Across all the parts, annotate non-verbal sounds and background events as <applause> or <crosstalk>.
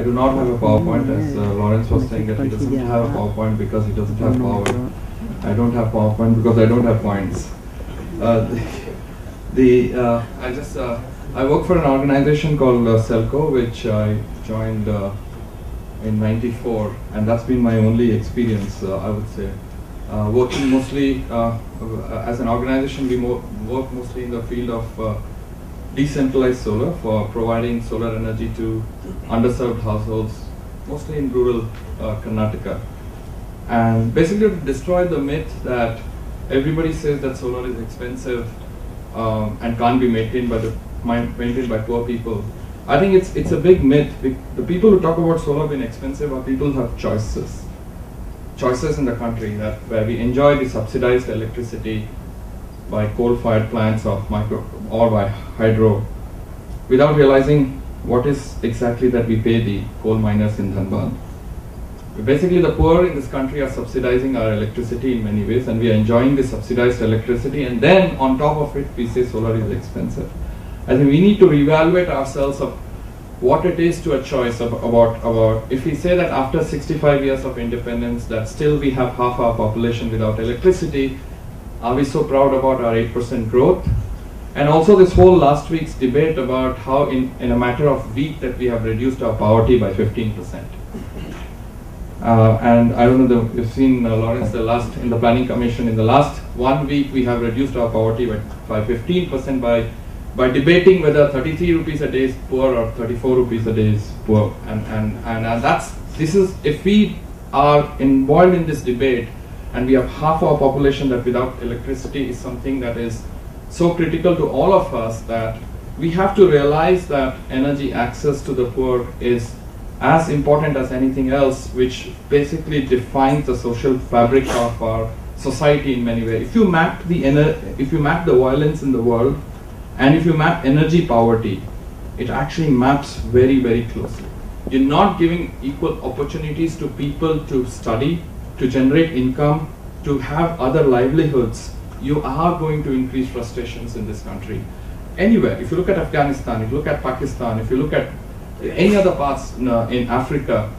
I do not have a PowerPoint, as uh, Lawrence was saying that he doesn't have a PowerPoint because he doesn't have power. I don't have PowerPoint because I don't have points. Uh, <laughs> the uh, I just uh, I work for an organization called uh, SELCO, which I joined uh, in '94, and that's been my only experience, uh, I would say. Uh, working mostly uh, uh, as an organization, we mo- work mostly in the field of uh, decentralized solar for providing solar energy to underserved households, mostly in rural uh, Karnataka. And basically to destroy the myth that everybody says that solar is expensive um, and can't be maintained by the maintained by poor people. I think it's it's a big myth. The people who talk about solar being expensive are people who have choices, choices in the country that where we enjoy the subsidized electricity by coal-fired plants or micro or by hydro, without realizing what is exactly that we pay the coal miners in Dhanbad. Basically, the poor in this country are subsidizing our electricity in many ways, and we are enjoying the subsidized electricity. And then, on top of it, we say solar is expensive. I think we need to reevaluate ourselves of what it is to a choice ab- about about. If we say that after 65 years of independence, that still we have half our population without electricity, are we so proud about our 8% growth? And also this whole last week's debate about how in, in a matter of week that we have reduced our poverty by 15%. Uh, and I don't know, the, you've seen uh, Lawrence, the last in the planning commission, in the last one week we have reduced our poverty by, by 15% by by debating whether 33 rupees a day is poor or 34 rupees a day is poor. And, and, and that's, this is, if we are involved in this debate and we have half our population that without electricity is something that is so critical to all of us that we have to realize that energy access to the poor is as important as anything else, which basically defines the social fabric of our society in many ways. If you map the if you map the violence in the world, and if you map energy poverty, it actually maps very very closely. You're not giving equal opportunities to people to study, to generate income, to have other livelihoods. You are going to increase frustrations in this country. Anywhere, if you look at Afghanistan, if you look at Pakistan, if you look at any other parts in, Africa,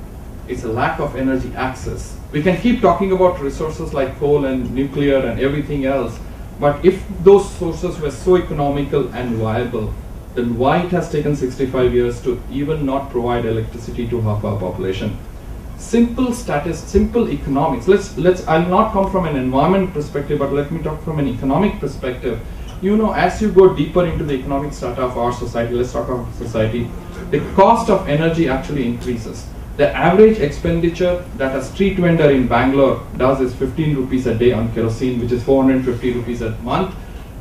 it's a lack of energy access. We can keep talking about resources like coal and nuclear and everything else, but if those sources were so economical and viable, then why it has taken 65 years to even not provide electricity to half our population? Simple status, simple economics. Let's let's. I'll not come from an environment perspective, but let me talk from an economic perspective. You know, as you go deeper into the economic strata of our society, let's talk about society. The cost of energy actually increases. The average expenditure that a street vendor in Bangalore does is 15 rupees a day on kerosene, which is 450 rupees a month.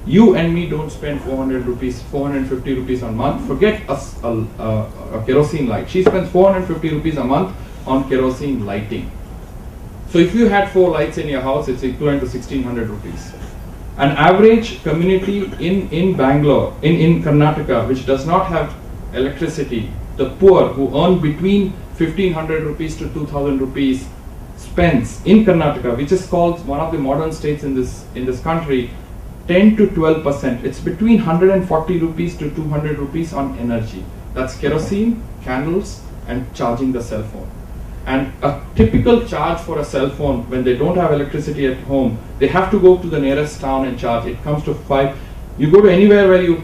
You and me don't spend 400 rupees, 450 rupees a month. Forget a kerosene light. She spends 450 rupees a month on kerosene lighting. So if you had four lights in your house, it's equivalent to 1600 rupees. An average community in, in Bangalore, in, in Karnataka, which does not have electricity, the poor who earn between 1500 rupees to 2000 rupees spends in Karnataka, which is called one of the modern states in this, in this country, 10 to 12 percent. It's between 140 rupees to 200 rupees on energy. That's kerosene, candles, and charging the cell phone. And a typical charge for a cell phone when they don't have electricity at home, they have to go to the nearest town and charge. It comes to five. You go to anywhere where you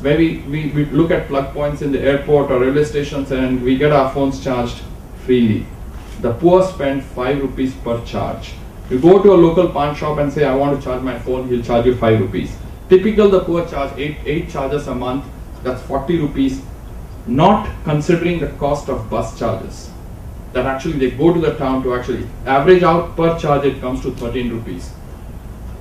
where we, we, look at plug points in the airport or railway stations and we get our phones charged freely. The poor spend five rupees per charge. You go to a local pawn shop and say, I want to charge my phone, he'll charge you five rupees. Typical the poor charge eight eight charges a month, that's 40 rupees, not considering the cost of bus charges. That actually they go to the town to actually average out per charge it comes to 13 rupees.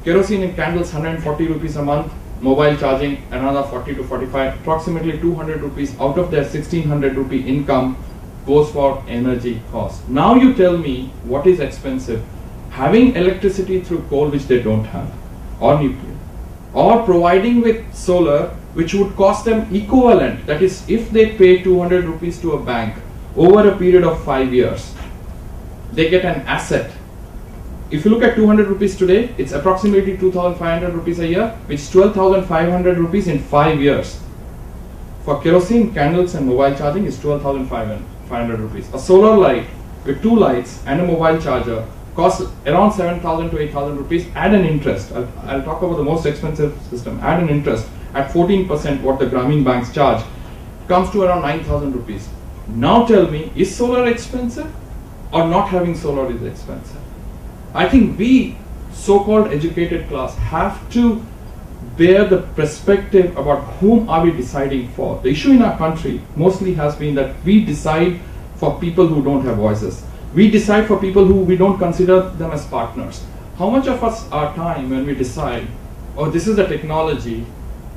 Kerosene and candles 140 rupees a month, mobile charging another 40 to 45, approximately 200 rupees out of their 1600 rupee income goes for energy cost. Now you tell me what is expensive? Having electricity through coal which they don't have, or nuclear, or providing with solar which would cost them equivalent. That is, if they pay 200 rupees to a bank over a period of five years, they get an asset if you look at 200 rupees today, it's approximately 2,500 rupees a year, which is 12,500 rupees in five years. For kerosene, candles, and mobile charging is 12,500. rupees. A solar light with two lights and a mobile charger costs around 7,000 to 8,000 rupees at an interest. I'll, I'll, talk about the most expensive system. At an interest at 14% what the Grameen banks charge comes to around 9,000 rupees. Now tell me, is solar expensive or not having solar is expensive? I think we, so-called educated class, have to bear the perspective about whom are we deciding for. The issue in our country mostly has been that we decide for people who don't have voices. We decide for people who we don't consider them as partners. How much of us our time when we decide, oh, this is the technology,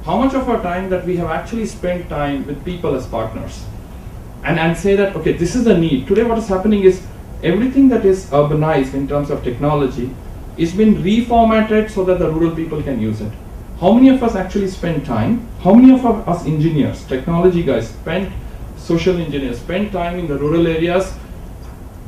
how much of our time that we have actually spent time with people as partners? And, and say that, okay, this is the need. Today what is happening is everything that is urbanized in terms of technology is being reformatted so that the rural people can use it. How many of us actually spend time? How many of us engineers, technology guys, spend social engineers, spend time in the rural areas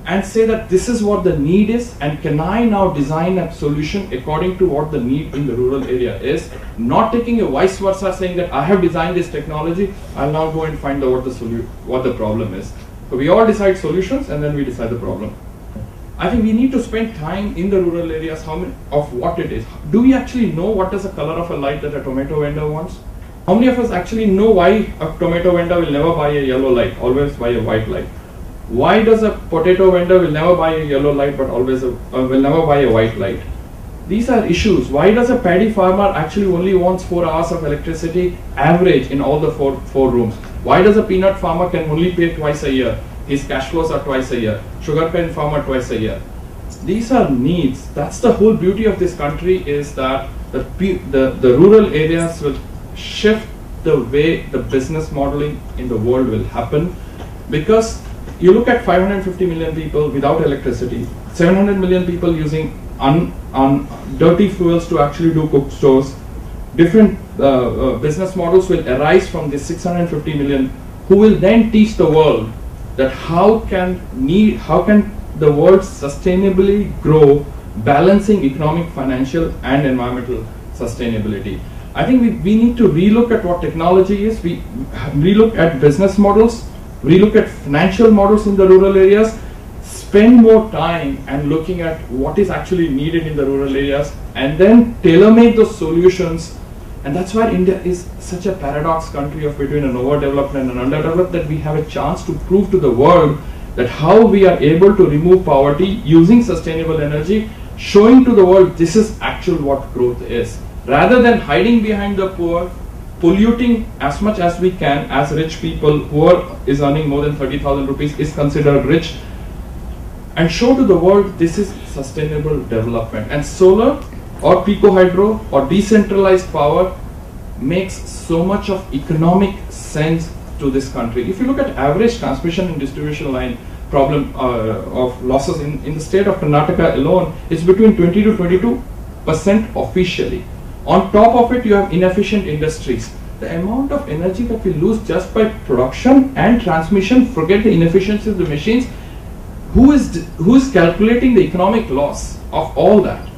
and say that this is what the need is and can I now design a solution according to what the need in the rural area is, not taking a vice versa saying that I have designed this technology, I'll now go and find out what the, solu- what the problem is. So we all decide solutions and then we decide the problem. I think we need to spend time in the rural areas how many, of what it is. Do we actually know what is the color of a light that a tomato vendor wants? How many of us actually know why a tomato vendor will never buy a yellow light, always buy a white light? Why does a potato vendor will never buy a yellow light but always a, uh, will never buy a white light? These are issues. Why does a paddy farmer actually only wants four hours of electricity average in all the four, four rooms? Why does a peanut farmer can only pay twice a year? His cash flows are twice a year. Sugar cane farmer twice a year. These are needs. That's the whole beauty of this country is that the, the, the rural areas will shift the way the business modeling in the world will happen because you look at 550 million people without electricity, 700 million people using un, un, dirty fuels to actually do cooked stores. Different uh, uh, business models will arise from this 650 million who will then teach the world that how can need how can the world sustainably grow balancing economic financial and environmental sustainability. I think we, we need to relook at what technology is. We relook at business models relook at financial models in the rural areas spend more time and looking at what is actually needed in the rural areas and then tailor make those solutions and that's why India is such a paradox country of between an overdeveloped and an underdeveloped that we have a chance to prove to the world that how we are able to remove poverty using sustainable energy, showing to the world this is actual what growth is. Rather than hiding behind the poor, polluting as much as we can as rich people who are, is earning more than 30,000 rupees is considered rich and show to the world this is sustainable development. And solar or pico hydro or decentralized power makes so much of economic sense to this country. If you look at average transmission and distribution line problem uh, of losses in, in the state of Karnataka alone, it's between 20 to 22 percent officially. On top of it, you have inefficient industries. The amount of energy that we lose just by production and transmission, forget the inefficiency of the machines, who is, who is calculating the economic loss of all that?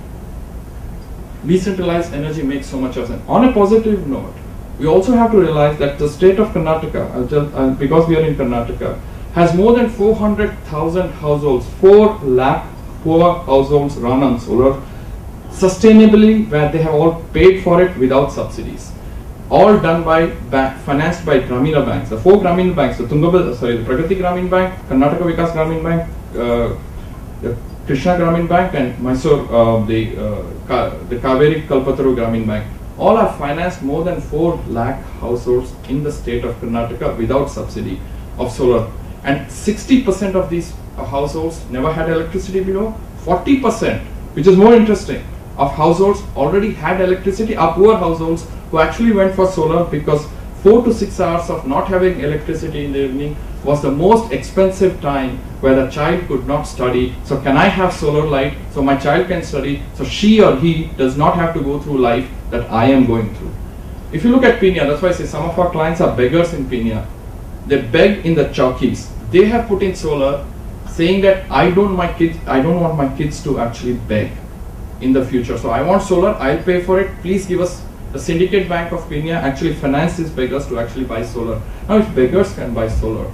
decentralized energy makes so much of sense. On a positive note, we also have to realize that the state of Karnataka, just, uh, because we are in Karnataka, has more than 400,000 households, 4 lakh poor households run on solar sustainably where they have all paid for it without subsidies. All done by, bank, financed by Gramina banks. The four Grameen banks, the Tungabhadra, sorry, the Pragati Grameen Bank, Karnataka Vikas Grameen Bank, uh, the Krishna Grameen Bank and Mysore, uh, the, uh, Ka the Kaveri Kalpataru Grameen Bank, all have financed more than 4 lakh households in the state of Karnataka without subsidy of solar. And 60% of these households never had electricity below. 40%, which is more interesting, of households already had electricity are poor households who actually went for solar because 4 to 6 hours of not having electricity in the evening was the most expensive time where the child could not study. So can I have solar light so my child can study so she or he does not have to go through life that I am going through. If you look at Peenya, that's why I say some of our clients are beggars in Peenya. They beg in the chowkis. They have put in solar saying that I don't my kids I don't want my kids to actually beg in the future. So I want solar, I'll pay for it. Please give us the syndicate bank of Peenya actually finance these beggars to actually buy solar. Now if beggars can buy solar,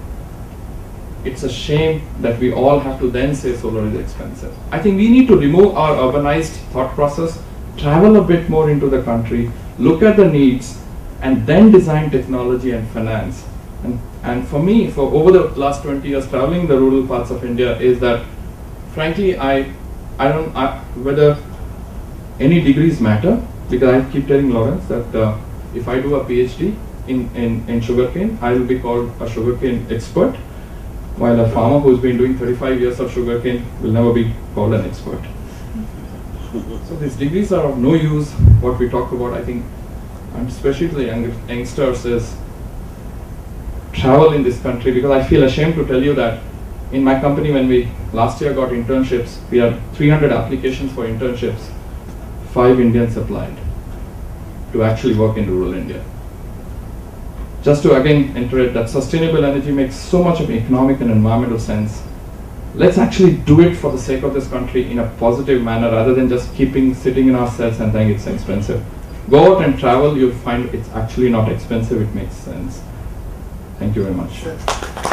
it's a shame that we all have to then say solar is expensive. I think we need to remove our urbanized thought process, travel a bit more into the country, look at the needs, and then design technology and finance. And, and for me, for over the last 20 years traveling the rural parts of India is that, frankly, I, I don't, I, whether any degrees matter, because I keep telling Lawrence that uh, if I do a PhD in, in, in sugarcane, I will be called a sugarcane expert while a farmer who's been doing 35 years of sugarcane will never be called an expert. So these degrees are of no use. What we talk about, I think, and especially to the young, youngsters, is travel in this country because I feel ashamed to tell you that in my company when we last year got internships, we had 300 applications for internships, five Indians applied to actually work in rural India just to again iterate that sustainable energy makes so much of economic and environmental sense. Let's actually do it for the sake of this country in a positive manner rather than just keeping sitting in our cells and saying it's expensive. Go out and travel, you'll find it's actually not expensive, it makes sense. Thank you very much.